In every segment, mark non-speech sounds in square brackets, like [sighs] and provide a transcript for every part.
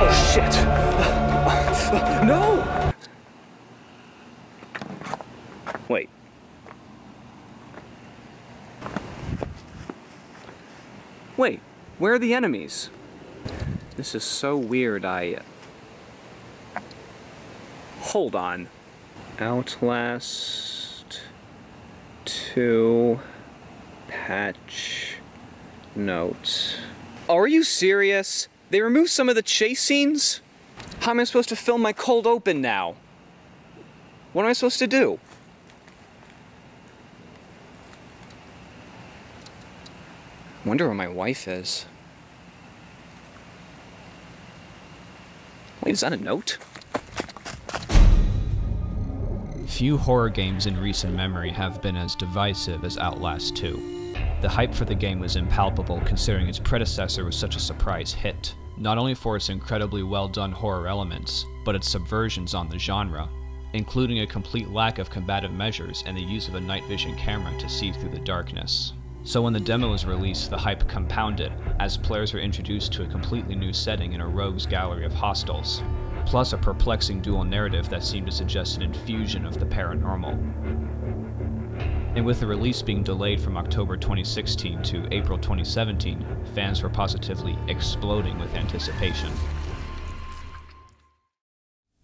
Oh, shit. No! Wait. Wait, where are the enemies? This is so weird, I... Hold on. Outlast... 2... Patch... Notes. Are you serious? They removed some of the chase scenes? How am I supposed to film my cold open now? What am I supposed to do? Wonder where my wife is. Wait, is that a note? Few horror games in recent memory have been as divisive as Outlast 2. The hype for the game was impalpable considering its predecessor was such a surprise hit, not only for its incredibly well done horror elements, but its subversions on the genre, including a complete lack of combative measures and the use of a night vision camera to see through the darkness. So when the demo was released, the hype compounded, as players were introduced to a completely new setting in a rogue's gallery of hostels, plus a perplexing dual narrative that seemed to suggest an infusion of the paranormal. And with the release being delayed from October 2016 to April 2017, fans were positively exploding with anticipation.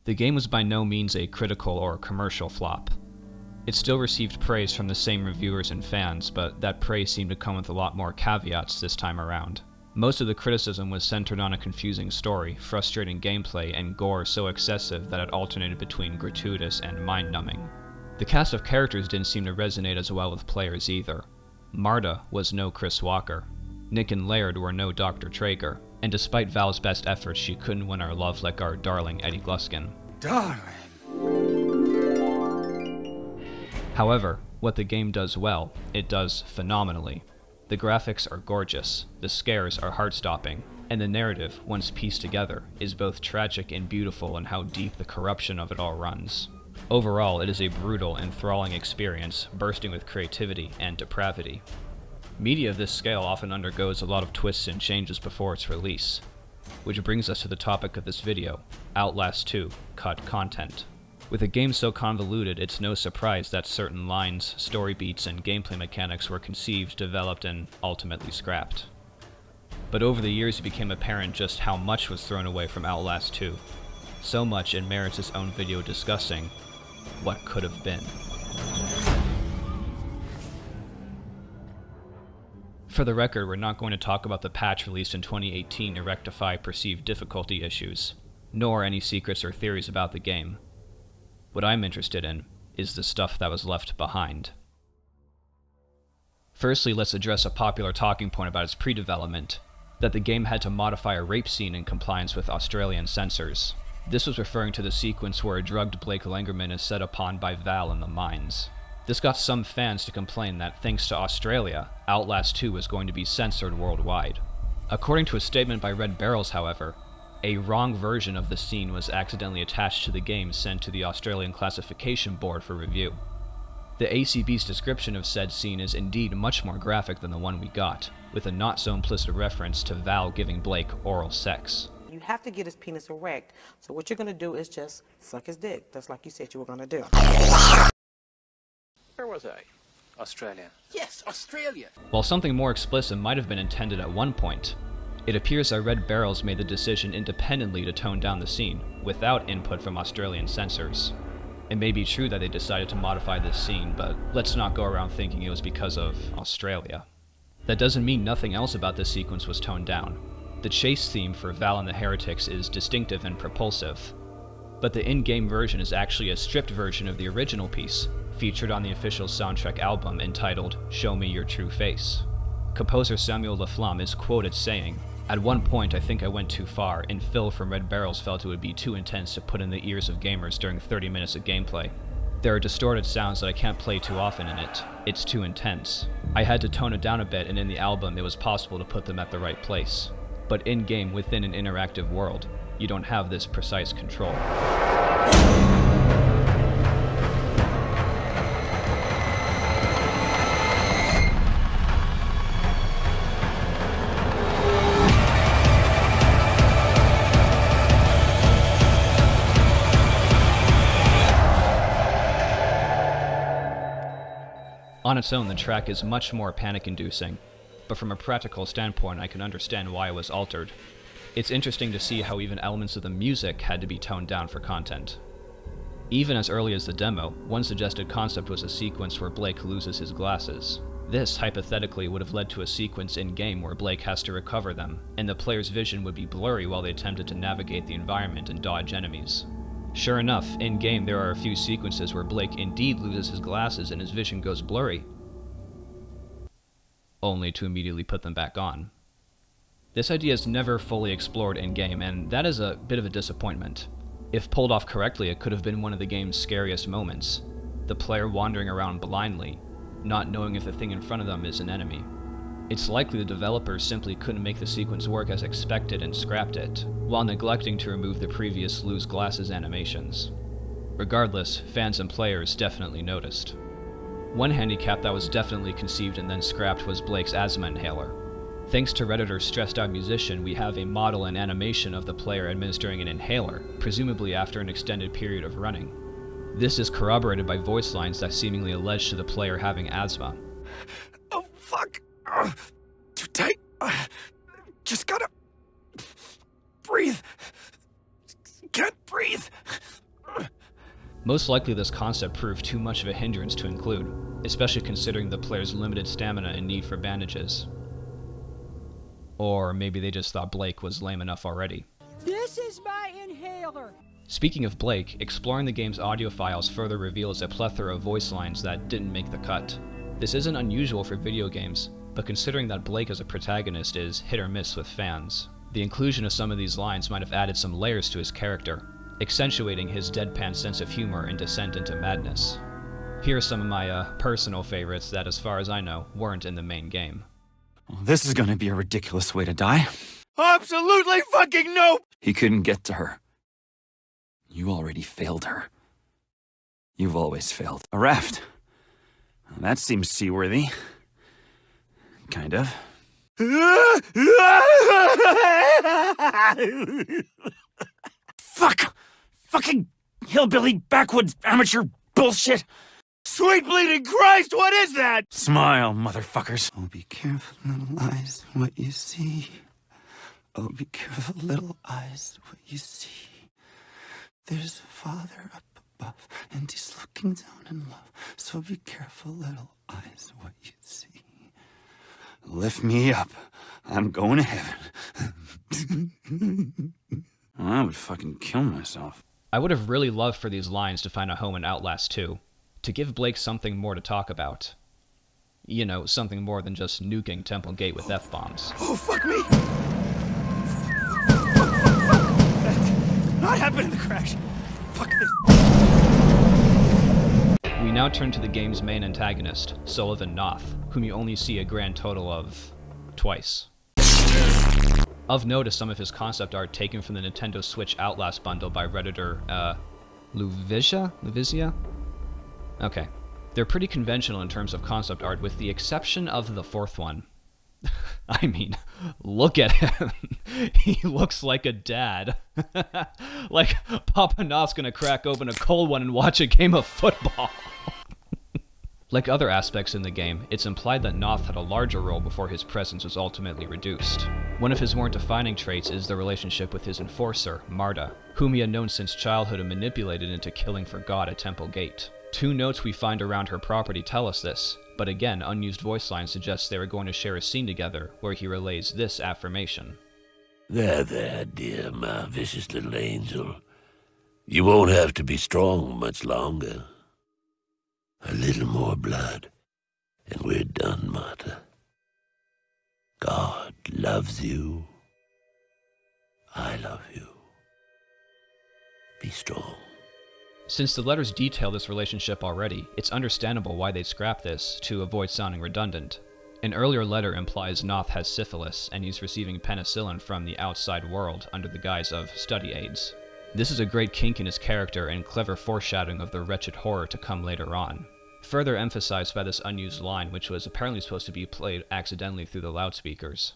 The game was by no means a critical or commercial flop. It still received praise from the same reviewers and fans, but that praise seemed to come with a lot more caveats this time around. Most of the criticism was centered on a confusing story, frustrating gameplay, and gore so excessive that it alternated between gratuitous and mind numbing. The cast of characters didn't seem to resonate as well with players either. Marta was no Chris Walker. Nick and Laird were no Dr. Trager, and despite Val's best efforts, she couldn't win our love like our darling Eddie Gluskin. Darling. However, what the game does well, it does phenomenally. The graphics are gorgeous, the scares are heart-stopping, and the narrative, once pieced together, is both tragic and beautiful in how deep the corruption of it all runs. Overall, it is a brutal, and enthralling experience, bursting with creativity and depravity. Media of this scale often undergoes a lot of twists and changes before its release. Which brings us to the topic of this video, Outlast 2 Cut Content. With a game so convoluted, it's no surprise that certain lines, story beats, and gameplay mechanics were conceived, developed, and ultimately scrapped. But over the years it became apparent just how much was thrown away from Outlast 2. So much it merits its own video discussing what could have been. For the record, we're not going to talk about the patch released in 2018 to rectify perceived difficulty issues, nor any secrets or theories about the game. What I'm interested in is the stuff that was left behind. Firstly, let's address a popular talking point about its pre-development, that the game had to modify a rape scene in compliance with Australian censors. This was referring to the sequence where a drugged Blake Langermann is set upon by Val in the mines. This got some fans to complain that thanks to Australia, Outlast 2 was going to be censored worldwide. According to a statement by Red Barrels, however, a wrong version of the scene was accidentally attached to the game sent to the Australian Classification Board for review. The ACB's description of said scene is indeed much more graphic than the one we got, with a not so implicit reference to Val giving Blake oral sex. You have to get his penis erect. So what you're gonna do is just suck his dick, just like you said you were gonna do. Where was I? Australia. Yes, Australia. While something more explicit might have been intended at one point, it appears our Red Barrels made the decision independently to tone down the scene, without input from Australian censors. It may be true that they decided to modify this scene, but let's not go around thinking it was because of Australia. That doesn't mean nothing else about this sequence was toned down. The chase theme for Val and the Heretics is distinctive and propulsive, but the in-game version is actually a stripped version of the original piece, featured on the official soundtrack album entitled Show Me Your True Face. Composer Samuel Laflamme is quoted saying, At one point I think I went too far, and Phil from Red Barrels felt it would be too intense to put in the ears of gamers during 30 minutes of gameplay. There are distorted sounds that I can't play too often in it. It's too intense. I had to tone it down a bit and in the album it was possible to put them at the right place. But in-game within an interactive world, you don't have this precise control. On its own, the track is much more panic inducing, but from a practical standpoint, I can understand why it was altered. It's interesting to see how even elements of the music had to be toned down for content. Even as early as the demo, one suggested concept was a sequence where Blake loses his glasses. This, hypothetically, would have led to a sequence in game where Blake has to recover them, and the player's vision would be blurry while they attempted to navigate the environment and dodge enemies. Sure enough, in game there are a few sequences where Blake indeed loses his glasses and his vision goes blurry, only to immediately put them back on. This idea is never fully explored in game, and that is a bit of a disappointment. If pulled off correctly, it could have been one of the game's scariest moments the player wandering around blindly, not knowing if the thing in front of them is an enemy. It's likely the developers simply couldn't make the sequence work as expected and scrapped it, while neglecting to remove the previous lose glasses animations. Regardless, fans and players definitely noticed. One handicap that was definitely conceived and then scrapped was Blake's asthma inhaler. Thanks to Redditor's stressed out musician, we have a model and animation of the player administering an inhaler, presumably after an extended period of running. This is corroborated by voice lines that seemingly allege to the player having asthma. Oh, fuck. Uh, too tight. Uh, just gotta breathe. Can't breathe. Most likely this concept proved too much of a hindrance to include, especially considering the player's limited stamina and need for bandages. Or maybe they just thought Blake was lame enough already. This is my inhaler. Speaking of Blake, exploring the game's audio files further reveals a plethora of voice lines that didn't make the cut. This isn't unusual for video games, but considering that Blake as a protagonist is hit or miss with fans, the inclusion of some of these lines might have added some layers to his character, accentuating his deadpan sense of humor and descent into madness. Here are some of my uh, personal favorites that, as far as I know, weren't in the main game. Well, this is gonna be a ridiculous way to die. Absolutely fucking nope! He couldn't get to her. You already failed her. You've always failed. A raft. That seems seaworthy. Kind of. Fuck! Fucking hillbilly backwoods amateur bullshit! Sweet bleeding Christ, what is that? Smile, motherfuckers. Oh, be careful, little eyes, what you see. Oh, be careful, little eyes, what you see. There's a father up above, and he's looking down in love. So be careful, little eyes, what you see. Lift me up. I'm going to heaven. I would fucking kill myself. I would have really loved for these lines to find a home in Outlast 2, to give Blake something more to talk about. You know, something more than just nuking Temple Gate with F bombs. Oh, fuck me! I happened in the crash. Fuck this. We now turn to the game's main antagonist, Sullivan Knoth, whom you only see a grand total of twice. Of note is some of his concept art taken from the Nintendo Switch Outlast bundle by Redditor, uh, Luvisia? Luvisia? Okay. They're pretty conventional in terms of concept art, with the exception of the fourth one. [laughs] I mean, look at him. [laughs] he looks like a dad. [laughs] like Papa Knoth's gonna crack open a cold one and watch a game of football. [laughs] like other aspects in the game, it's implied that Knoth had a larger role before his presence was ultimately reduced. One of his more defining traits is the relationship with his enforcer, Marta, whom he had known since childhood and manipulated into killing for God at Temple Gate. Two notes we find around her property tell us this, but again, unused voice line suggests they were going to share a scene together where he relays this affirmation. There, there, dear, my vicious little angel. You won't have to be strong much longer. A little more blood, and we're done, Marta. God loves you. I love you. Be strong. Since the letters detail this relationship already, it's understandable why they scrap this to avoid sounding redundant. An earlier letter implies Knoth has syphilis and he's receiving penicillin from the outside world under the guise of study aids. This is a great kink in his character and clever foreshadowing of the wretched horror to come later on. Further emphasized by this unused line, which was apparently supposed to be played accidentally through the loudspeakers.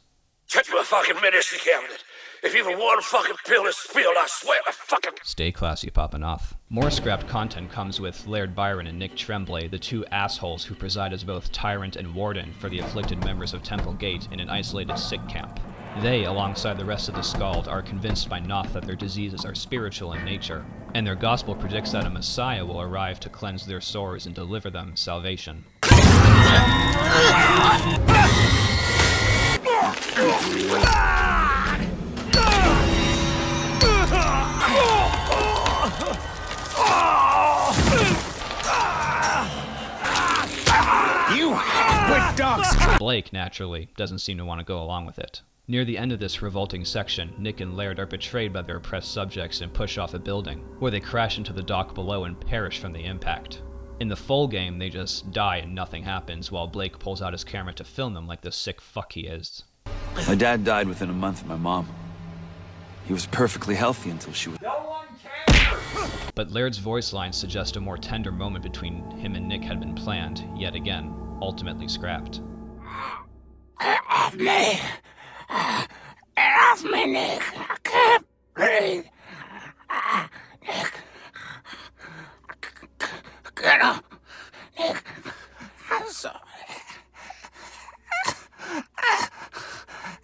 Check my fucking medicine cabinet. If even one fucking pill is spilled, I swear to fucking. Stay classy, Papanoth. More scrapped content comes with Laird Byron and Nick Tremblay, the two assholes who preside as both tyrant and warden for the afflicted members of Temple Gate in an isolated sick camp. They, alongside the rest of the Scalled, are convinced by Knoth that their diseases are spiritual in nature, and their gospel predicts that a Messiah will arrive to cleanse their sores and deliver them salvation. You half-wit dogs! [laughs] Blake, naturally, doesn't seem to want to go along with it. Near the end of this revolting section, Nick and Laird are betrayed by their oppressed subjects and push off a building, where they crash into the dock below and perish from the impact. In the full game, they just die and nothing happens, while Blake pulls out his camera to film them like the sick fuck he is. My dad died within a month of my mom. He was perfectly healthy until she was. No one cares! But Laird's voice lines suggest a more tender moment between him and Nick had been planned, yet again, ultimately scrapped. Get Off me! Get Off me, Nick! I can't breathe! Nick! Get up! Nick! I'm sorry.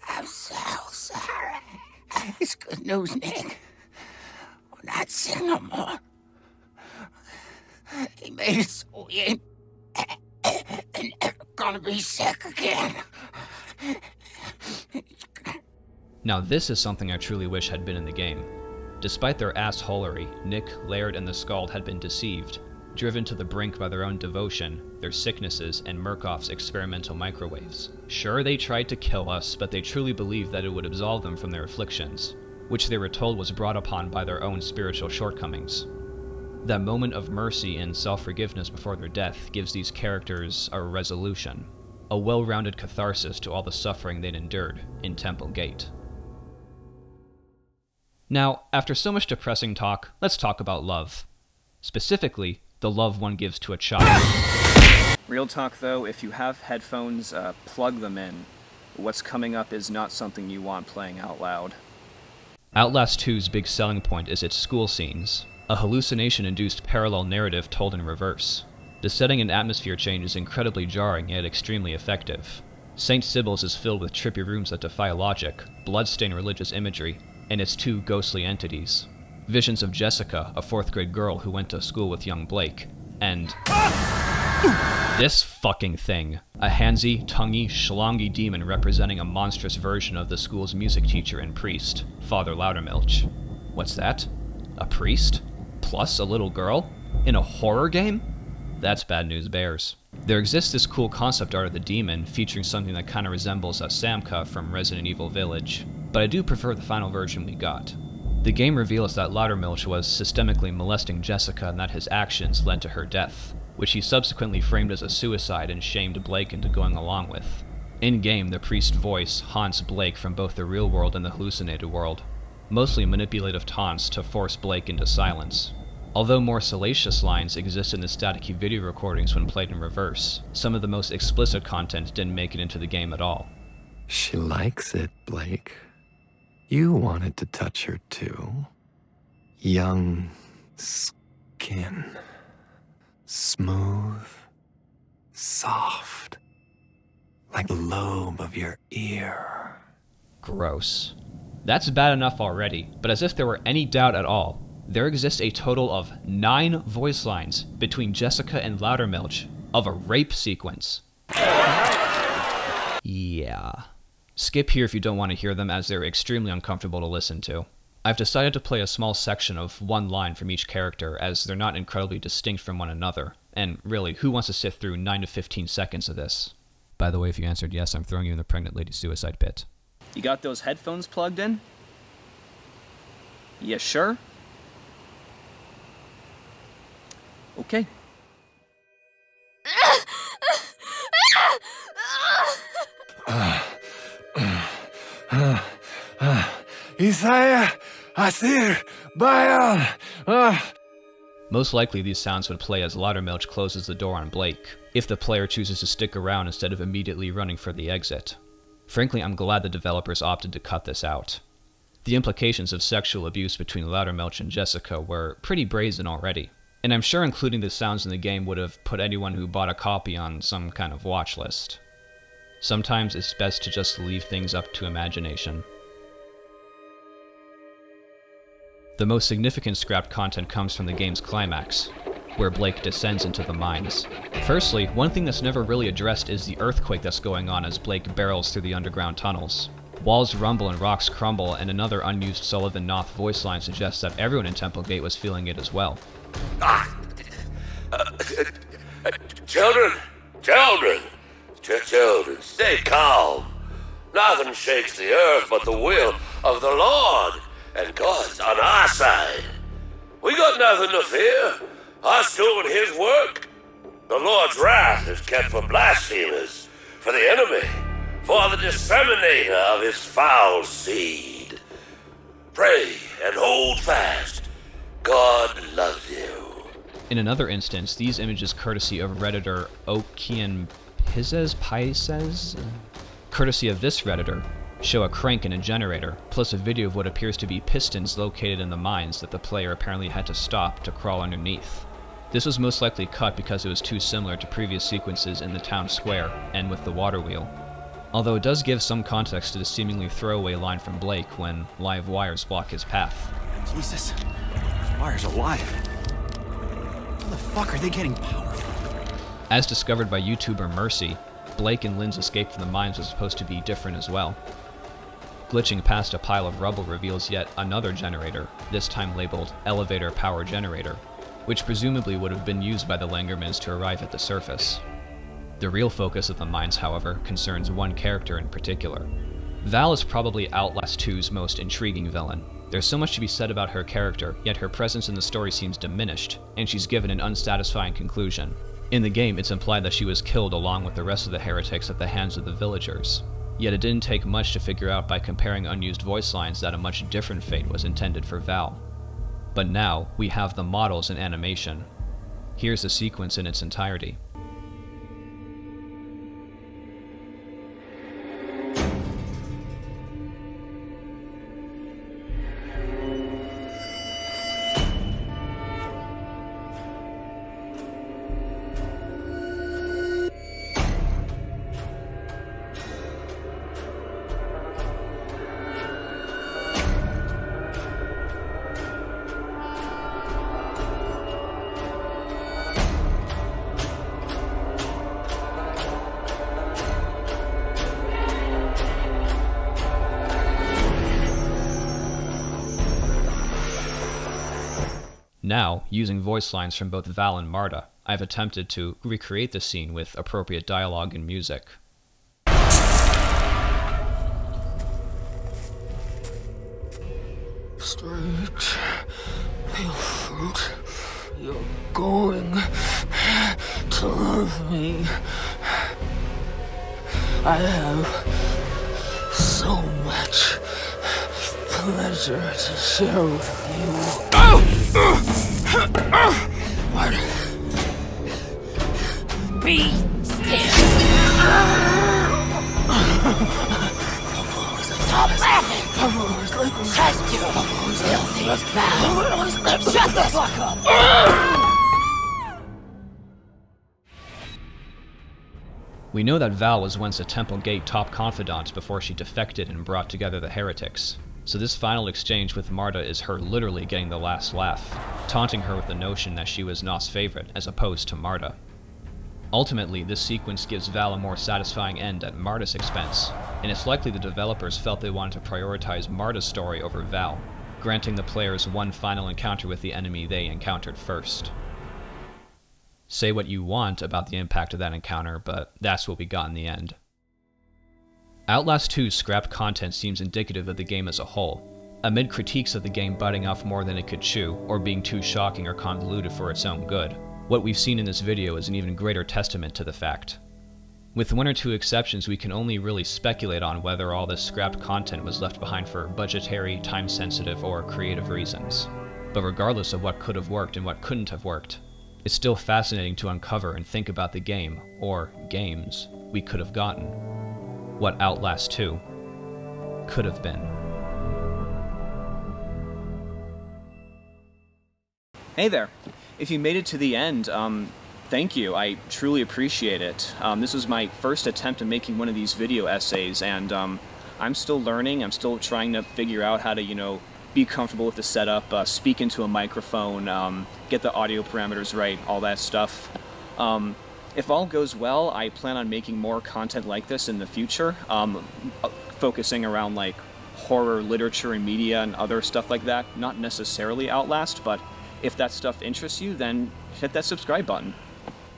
I'm so sorry. News, Nick. We're not sick no more. He made it so we ain't, never gonna be sick again. Now, this is something I truly wish had been in the game. Despite their assholery, Nick, Laird, and the Scalled had been deceived, driven to the brink by their own devotion, their sicknesses, and Murkoff's experimental microwaves. Sure, they tried to kill us, but they truly believed that it would absolve them from their afflictions, which they were told was brought upon by their own spiritual shortcomings. That moment of mercy and self forgiveness before their death gives these characters a resolution, a well rounded catharsis to all the suffering they'd endured in Temple Gate. Now, after so much depressing talk, let's talk about love. Specifically, the love one gives to a child. Real talk though, if you have headphones, uh, plug them in. What's coming up is not something you want playing out loud. Outlast 2's big selling point is its school scenes, a hallucination induced parallel narrative told in reverse. The setting and atmosphere change is incredibly jarring yet extremely effective. St. Sybil's is filled with trippy rooms that defy logic, bloodstained religious imagery, and its two ghostly entities. Visions of Jessica, a fourth grade girl who went to school with young Blake, and. This fucking thing. A handsy, tonguey, schlongy demon representing a monstrous version of the school's music teacher and priest, Father Loutermilch. What's that? A priest? Plus a little girl? In a horror game? That's bad news bears. There exists this cool concept art of the demon featuring something that kinda resembles a Samca from Resident Evil Village, but I do prefer the final version we got. The game reveals that Loutermilch was systemically molesting Jessica and that his actions led to her death, which he subsequently framed as a suicide and shamed Blake into going along with. In game, the priest's voice haunts Blake from both the real world and the hallucinated world, mostly manipulative taunts to force Blake into silence. Although more salacious lines exist in the staticky video recordings when played in reverse, some of the most explicit content didn't make it into the game at all. She likes it, Blake. You wanted to touch her too. Young skin. Smooth. Soft. Like the lobe of your ear. Gross. That's bad enough already, but as if there were any doubt at all, there exists a total of nine voice lines between Jessica and Loutermilch of a rape sequence. Yeah. Skip here if you don't want to hear them, as they're extremely uncomfortable to listen to. I've decided to play a small section of one line from each character, as they're not incredibly distinct from one another. And really, who wants to sit through 9 to 15 seconds of this? By the way, if you answered yes, I'm throwing you in the pregnant lady suicide pit. You got those headphones plugged in? Yeah, sure? Okay. [sighs] [sighs] [sighs] Isaiah, Ah. Most likely, these sounds would play as Loutermilch closes the door on Blake, if the player chooses to stick around instead of immediately running for the exit. Frankly, I'm glad the developers opted to cut this out. The implications of sexual abuse between Loutermilch and Jessica were pretty brazen already, and I'm sure including the sounds in the game would have put anyone who bought a copy on some kind of watch list. Sometimes it's best to just leave things up to imagination. The most significant scrapped content comes from the game's climax, where Blake descends into the mines. Firstly, one thing that's never really addressed is the earthquake that's going on as Blake barrels through the underground tunnels. Walls rumble and rocks crumble, and another unused Sullivan Knoth voice line suggests that everyone in Temple Gate was feeling it as well. Ah! Uh, children! Children! Ch- children, stay calm. Nothing shakes the earth but the will of the Lord, and God's on our side. We got nothing to fear. Us doing His work. The Lord's wrath is kept for blasphemers, for the enemy, for the disseminator of His foul seed. Pray and hold fast. God loves you. In another instance, these images courtesy of Redditor Okian Pizes Paises? Courtesy of this Redditor, show a crank and a generator, plus a video of what appears to be pistons located in the mines that the player apparently had to stop to crawl underneath. This was most likely cut because it was too similar to previous sequences in the town square and with the water wheel. Although it does give some context to the seemingly throwaway line from Blake when live wires block his path. Jesus, those wires alive. How the fuck are they getting power from? As discovered by YouTuber Mercy, Blake and Lynn's escape from the mines was supposed to be different as well. Glitching past a pile of rubble reveals yet another generator, this time labeled Elevator Power Generator, which presumably would have been used by the Langermanns to arrive at the surface. The real focus of the mines, however, concerns one character in particular. Val is probably Outlast 2's most intriguing villain. There's so much to be said about her character, yet her presence in the story seems diminished, and she's given an unsatisfying conclusion. In the game, it's implied that she was killed along with the rest of the heretics at the hands of the villagers. Yet it didn't take much to figure out by comparing unused voice lines that a much different fate was intended for Val. But now, we have the models in animation. Here's the sequence in its entirety. Now, using voice lines from both Val and Marta, I've attempted to recreate the scene with appropriate dialogue and music. Strange, pale fruit, you're going to love me. I have so much pleasure to share with you. What? Be still. Stop laughing! Trust you, filthy foul! Shut the fuck up! We know that Val was once a Temple Gate top confidant before she defected and brought together the heretics. So this final exchange with Marta is her literally getting the last laugh, taunting her with the notion that she was Knoth's favorite as opposed to Marta. Ultimately, this sequence gives Val a more satisfying end at Marta's expense, and it's likely the developers felt they wanted to prioritize Marta's story over Val, granting the players one final encounter with the enemy they encountered first. Say what you want about the impact of that encounter, but that's what we got in the end. Outlast 2's scrapped content seems indicative of the game as a whole, amid critiques of the game biting off more than it could chew, or being too shocking or convoluted for its own good. What we've seen in this video is an even greater testament to the fact. With one or two exceptions, we can only really speculate on whether all this scrapped content was left behind for budgetary, time sensitive, or creative reasons. But regardless of what could have worked and what couldn't have worked, it's still fascinating to uncover and think about the game, or games, we could have gotten what Outlast 2 could have been. Hey there. If you made it to the end, um, thank you. I truly appreciate it. Um, this was my first attempt at making one of these video essays, and um, I'm still learning. I'm still trying to figure out how to, you know, be comfortable with the setup, uh, speak into a microphone, um, get the audio parameters right, all that stuff. Um, if all goes well, I plan on making more content like this in the future, um, uh, focusing around like horror literature and media and other stuff like that. Not necessarily Outlast, but if that stuff interests you, then hit that subscribe button.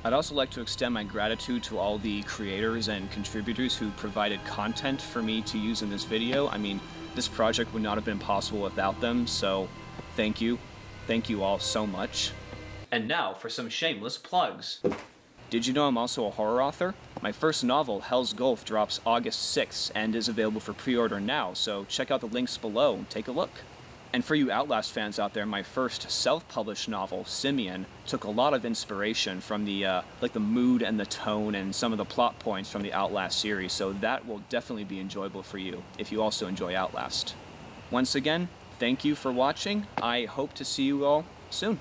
I'd also like to extend my gratitude to all the creators and contributors who provided content for me to use in this video. I mean, this project would not have been possible without them, so thank you. Thank you all so much. And now for some shameless plugs. Did you know I'm also a horror author? My first novel, Hell's Gulf, drops August 6th and is available for pre-order now, so check out the links below and take a look. And for you Outlast fans out there, my first self-published novel, Simeon, took a lot of inspiration from the uh, like the mood and the tone and some of the plot points from the Outlast series, so that will definitely be enjoyable for you if you also enjoy Outlast. Once again, thank you for watching. I hope to see you all soon.